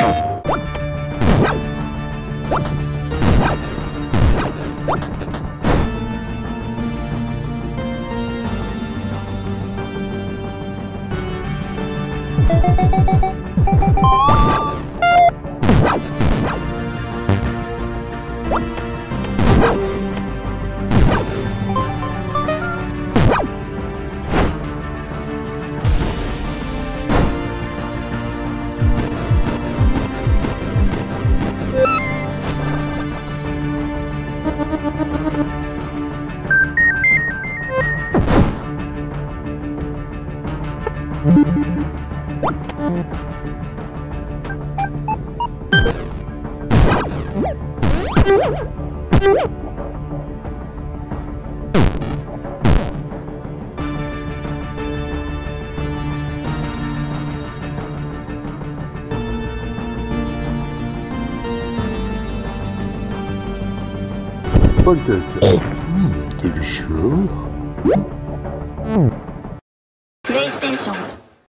What? Fantastic. Hmm, delicieux. プ レイステーション